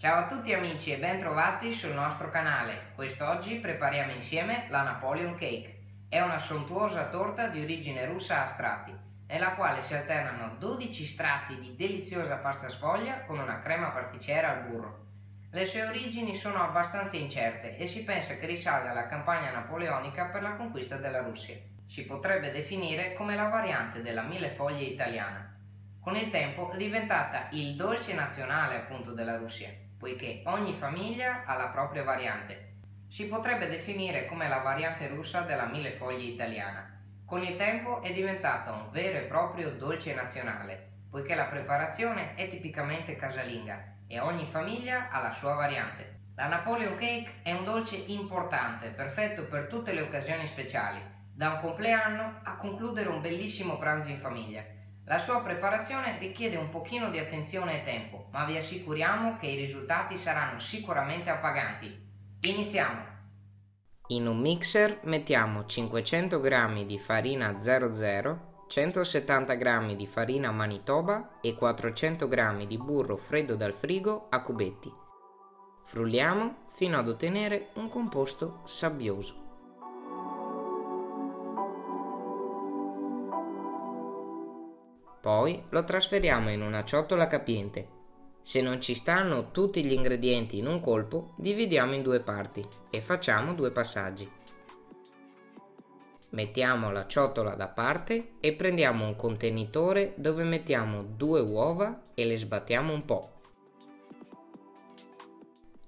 Ciao a tutti amici e ben trovati sul nostro canale. Quest'oggi prepariamo insieme la Napoleon Cake. È una sontuosa torta di origine russa a strati, nella quale si alternano 12 strati di deliziosa pasta sfoglia con una crema pasticcera al burro. Le sue origini sono abbastanza incerte e si pensa che risalga alla campagna napoleonica per la conquista della Russia. Si potrebbe definire come la variante della mille foglie italiana. Con il tempo è diventata il dolce nazionale appunto della Russia, poiché ogni famiglia ha la propria variante. Si potrebbe definire come la variante russa della mille foglie italiana. Con il tempo è diventata un vero e proprio dolce nazionale, poiché la preparazione è tipicamente casalinga e ogni famiglia ha la sua variante. La Napoleon Cake è un dolce importante, perfetto per tutte le occasioni speciali, da un compleanno a concludere un bellissimo pranzo in famiglia. La sua preparazione richiede un pochino di attenzione e tempo, ma vi assicuriamo che i risultati saranno sicuramente appaganti. Iniziamo! In un mixer mettiamo 500 g di farina 00 170 g di farina Manitoba e 400 g di burro freddo dal frigo a cubetti. Frulliamo fino ad ottenere un composto sabbioso. Poi lo trasferiamo in una ciotola capiente. Se non ci stanno tutti gli ingredienti in un colpo, dividiamo in due parti e facciamo due passaggi. Mettiamo la ciotola da parte e prendiamo un contenitore dove mettiamo due uova e le sbattiamo un po'.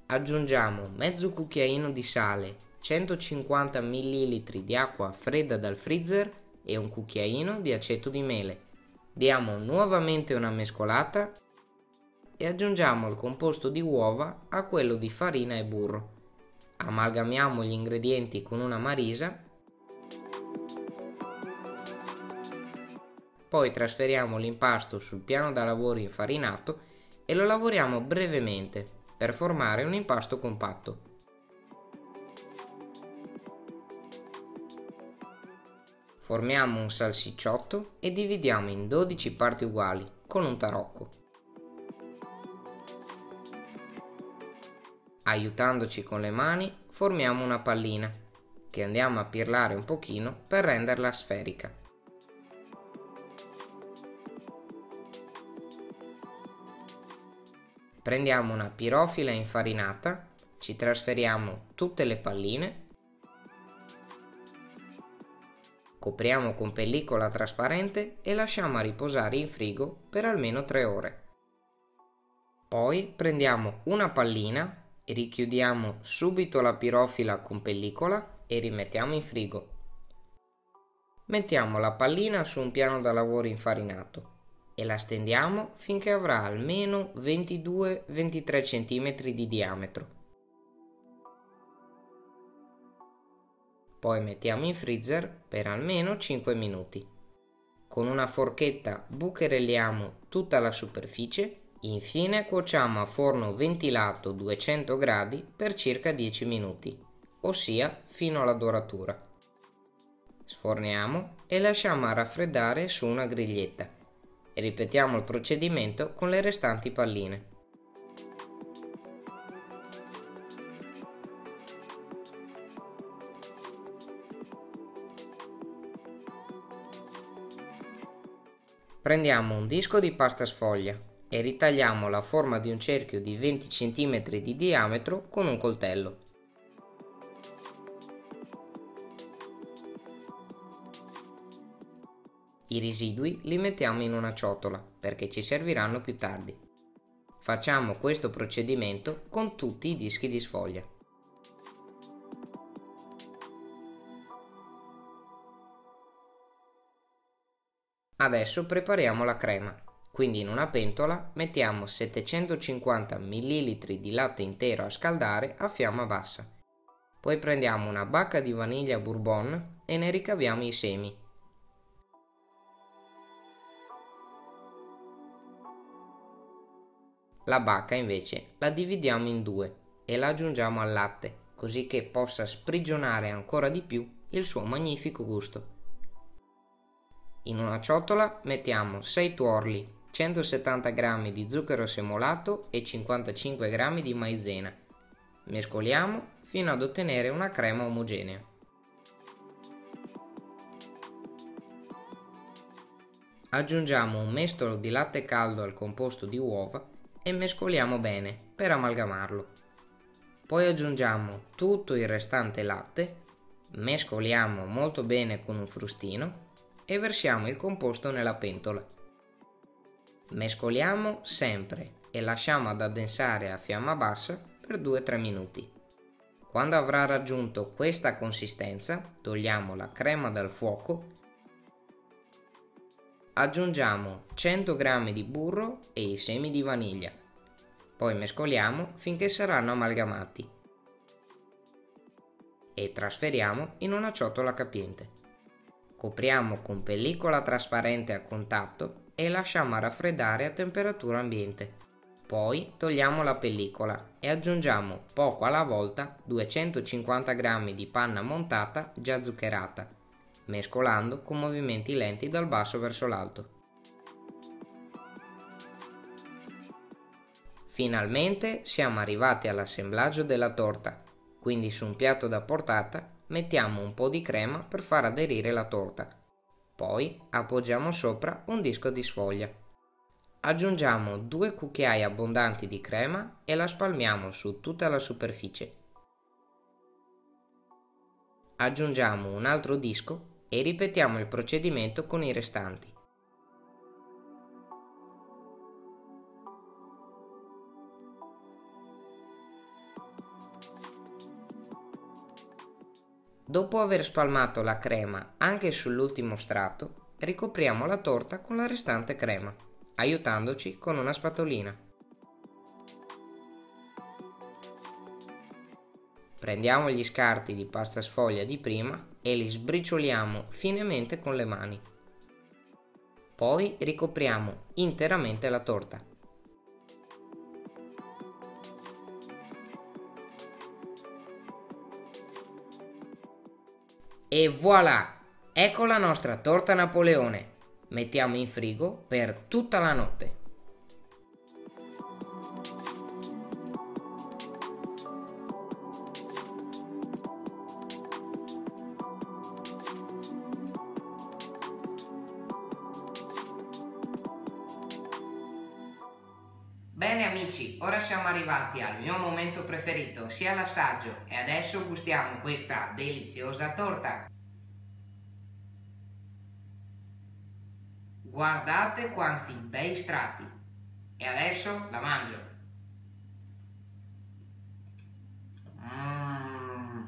Aggiungiamo mezzo cucchiaino di sale, 150 ml di acqua fredda dal freezer e un cucchiaino di aceto di mele. Diamo nuovamente una mescolata e aggiungiamo il composto di uova a quello di farina e burro. Amalgamiamo gli ingredienti con una marisa Poi trasferiamo l'impasto sul piano da lavoro infarinato e lo lavoriamo brevemente per formare un impasto compatto. Formiamo un salsicciotto e dividiamo in 12 parti uguali con un tarocco. Aiutandoci con le mani formiamo una pallina che andiamo a pirlare un pochino per renderla sferica. Prendiamo una pirofila infarinata, ci trasferiamo tutte le palline, copriamo con pellicola trasparente e lasciamo riposare in frigo per almeno 3 ore. Poi prendiamo una pallina e richiudiamo subito la pirofila con pellicola e rimettiamo in frigo. Mettiamo la pallina su un piano da lavoro infarinato e la stendiamo finché avrà almeno 22-23 cm di diametro. Poi mettiamo in freezer per almeno 5 minuti. Con una forchetta bucherelliamo tutta la superficie, infine cuociamo a forno ventilato 200 gradi per circa 10 minuti, ossia fino alla doratura. Sforniamo e lasciamo raffreddare su una griglietta e ripetiamo il procedimento con le restanti palline. Prendiamo un disco di pasta sfoglia e ritagliamo la forma di un cerchio di 20 cm di diametro con un coltello. I residui li mettiamo in una ciotola perché ci serviranno più tardi. Facciamo questo procedimento con tutti i dischi di sfoglia. Adesso prepariamo la crema. Quindi in una pentola mettiamo 750 ml di latte intero a scaldare a fiamma bassa. Poi prendiamo una bacca di vaniglia bourbon e ne ricaviamo i semi La bacca invece la dividiamo in due e la aggiungiamo al latte, così che possa sprigionare ancora di più il suo magnifico gusto. In una ciotola mettiamo 6 tuorli 170 g di zucchero semolato e 55 g di maizena. Mescoliamo fino ad ottenere una crema omogenea. Aggiungiamo un mestolo di latte caldo al composto di uova e mescoliamo bene per amalgamarlo. Poi aggiungiamo tutto il restante latte, mescoliamo molto bene con un frustino e versiamo il composto nella pentola. Mescoliamo sempre e lasciamo ad addensare a fiamma bassa per 2-3 minuti. Quando avrà raggiunto questa consistenza, togliamo la crema dal fuoco Aggiungiamo 100 g di burro e i semi di vaniglia. Poi mescoliamo finché saranno amalgamati. E trasferiamo in una ciotola capiente. Copriamo con pellicola trasparente a contatto e lasciamo raffreddare a temperatura ambiente. Poi togliamo la pellicola e aggiungiamo poco alla volta 250 g di panna montata già zuccherata mescolando con movimenti lenti dal basso verso l'alto. Finalmente siamo arrivati all'assemblaggio della torta, quindi su un piatto da portata mettiamo un po' di crema per far aderire la torta. Poi appoggiamo sopra un disco di sfoglia. Aggiungiamo due cucchiai abbondanti di crema e la spalmiamo su tutta la superficie. Aggiungiamo un altro disco e ripetiamo il procedimento con i restanti. Dopo aver spalmato la crema anche sull'ultimo strato, ricopriamo la torta con la restante crema, aiutandoci con una spatolina. Prendiamo gli scarti di pasta sfoglia di prima e li sbricioliamo finemente con le mani. Poi ricopriamo interamente la torta. E voilà! Ecco la nostra torta Napoleone. Mettiamo in frigo per tutta la notte. Bene amici, ora siamo arrivati al mio momento preferito, sia l'assaggio, e adesso gustiamo questa deliziosa torta. Guardate quanti bei strati. E adesso la mangio. Mm.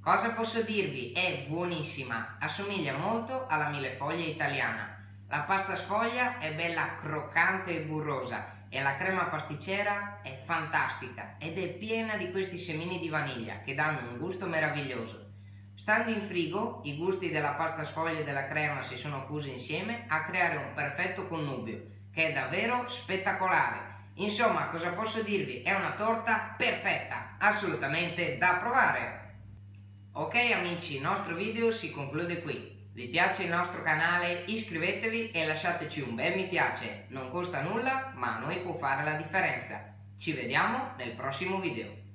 Cosa posso dirvi? È buonissima, assomiglia molto alla millefoglie italiana. La pasta sfoglia è bella croccante e burrosa e la crema pasticcera è fantastica ed è piena di questi semini di vaniglia che danno un gusto meraviglioso. Stando in frigo, i gusti della pasta sfoglia e della crema si sono fusi insieme a creare un perfetto connubio che è davvero spettacolare. Insomma, cosa posso dirvi? È una torta perfetta, assolutamente da provare. Ok amici, il nostro video si conclude qui. Vi piace il nostro canale? Iscrivetevi e lasciateci un bel mi piace. Non costa nulla, ma a noi può fare la differenza. Ci vediamo nel prossimo video.